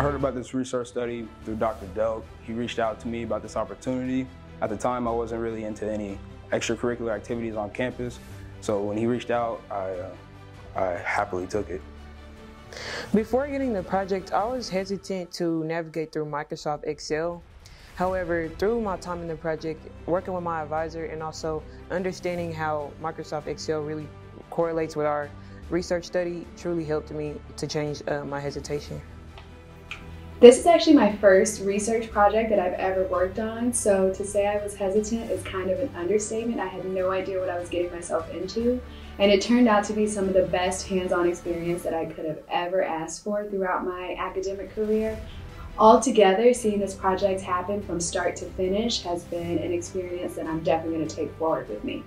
heard about this research study through Dr. Delk. He reached out to me about this opportunity. At the time, I wasn't really into any extracurricular activities on campus. So when he reached out, I, uh, I happily took it. Before getting the project, I was hesitant to navigate through Microsoft Excel. However, through my time in the project, working with my advisor and also understanding how Microsoft Excel really correlates with our research study truly helped me to change uh, my hesitation. This is actually my first research project that I've ever worked on, so to say I was hesitant is kind of an understatement. I had no idea what I was getting myself into, and it turned out to be some of the best hands-on experience that I could have ever asked for throughout my academic career. Altogether, seeing this project happen from start to finish has been an experience that I'm definitely going to take forward with me.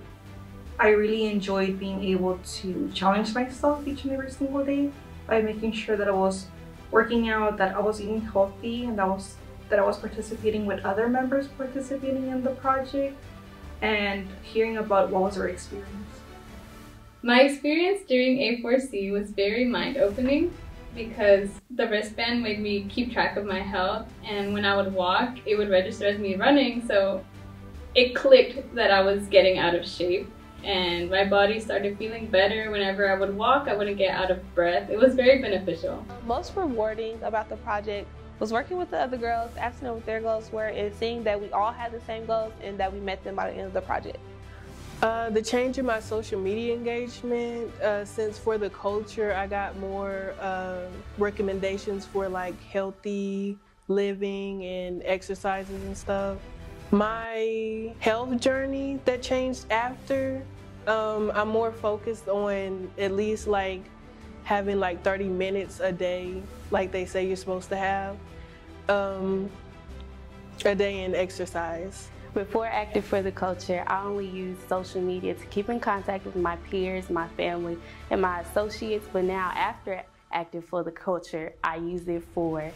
I really enjoyed being able to challenge myself each and every single day by making sure that I was working out, that I was eating healthy, and that was that I was participating with other members participating in the project, and hearing about what was their experience. My experience during A4C was very mind-opening because the wristband made me keep track of my health, and when I would walk, it would register as me running, so it clicked that I was getting out of shape and my body started feeling better whenever I would walk. I wouldn't get out of breath. It was very beneficial. Most rewarding about the project was working with the other girls, asking them what their goals were, and seeing that we all had the same goals and that we met them by the end of the project. Uh, the change in my social media engagement, uh, since for the culture, I got more uh, recommendations for like healthy living and exercises and stuff. My health journey that changed after um, I'm more focused on at least like having like 30 minutes a day, like they say you're supposed to have, um, a day in exercise. Before Active for the Culture, I only used social media to keep in contact with my peers, my family, and my associates. But now, after Active for the Culture, I use it for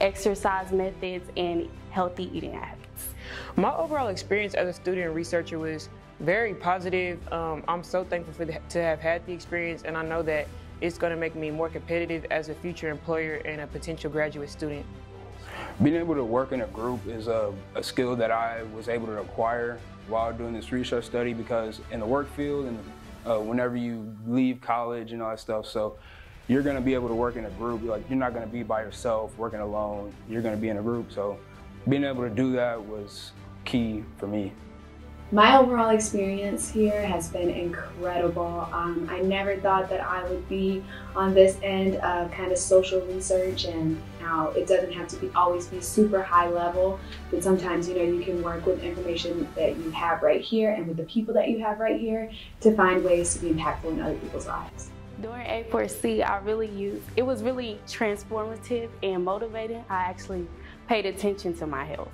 exercise methods and healthy eating habits. My overall experience as a student researcher was very positive. Um, I'm so thankful the, to have had the experience, and I know that it's going to make me more competitive as a future employer and a potential graduate student. Being able to work in a group is a, a skill that I was able to acquire while doing this research study because in the work field and uh, whenever you leave college and all that stuff, so you're going to be able to work in a group. Like you're not going to be by yourself working alone. You're going to be in a group. So being able to do that was key for me. My overall experience here has been incredible. Um, I never thought that I would be on this end of kind of social research and how it doesn't have to be always be super high level, but sometimes you know you can work with information that you have right here and with the people that you have right here to find ways to be impactful in other people's lives. During A4C, I really used, it was really transformative and motivating. I actually paid attention to my health.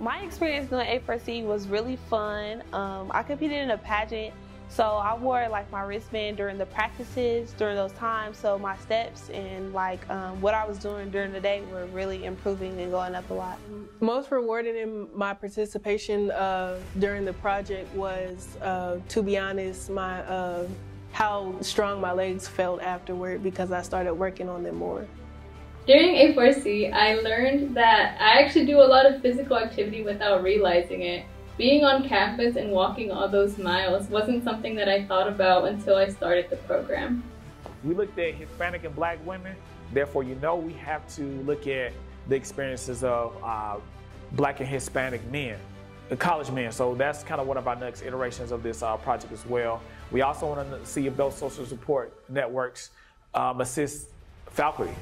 My experience doing A4C was really fun. Um, I competed in a pageant, so I wore like my wristband during the practices during those times. So my steps and like um, what I was doing during the day were really improving and going up a lot. Most rewarding in my participation uh, during the project was, uh, to be honest, my uh, how strong my legs felt afterward because I started working on them more. During A4C, I learned that I actually do a lot of physical activity without realizing it. Being on campus and walking all those miles wasn't something that I thought about until I started the program. We looked at Hispanic and black women, therefore you know we have to look at the experiences of uh, black and Hispanic men, the college men. So that's kind of one of our next iterations of this uh, project as well. We also want to see if those social support networks um, assist faculty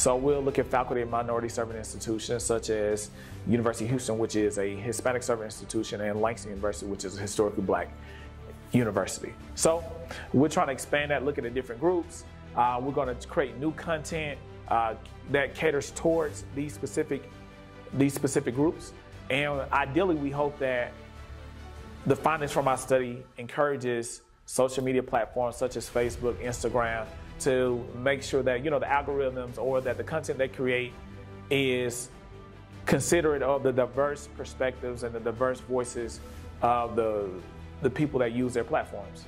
so we'll look at faculty and minority serving institutions such as University of Houston, which is a Hispanic serving institution, and Langston University, which is a historically black university. So we're trying to expand that, looking at the different groups. Uh, we're going to create new content uh, that caters towards these specific these specific groups. And ideally, we hope that the findings from our study encourages social media platforms such as Facebook, Instagram, to make sure that you know the algorithms or that the content they create is considerate of the diverse perspectives and the diverse voices of the the people that use their platforms.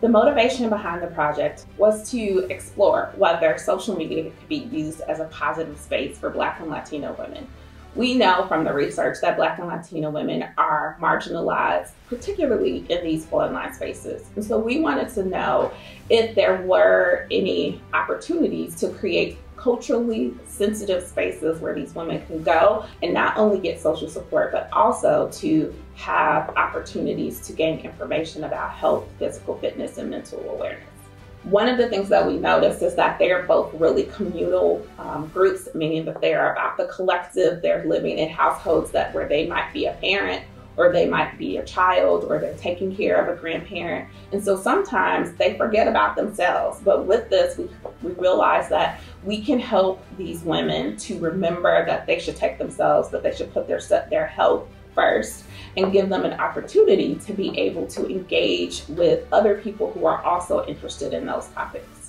The motivation behind the project was to explore whether social media could be used as a positive space for Black and Latino women. We know from the research that Black and Latino women are marginalized, particularly in these online spaces. And so we wanted to know if there were any opportunities to create culturally sensitive spaces where these women can go and not only get social support, but also to have opportunities to gain information about health, physical fitness, and mental awareness. One of the things that we noticed is that they're both really communal um, groups, meaning that they're about the collective. They're living in households that where they might be a parent or they might be a child or they're taking care of a grandparent. And so sometimes they forget about themselves. But with this, we, we realize that we can help these women to remember that they should take themselves, that they should put their, their health first and give them an opportunity to be able to engage with other people who are also interested in those topics.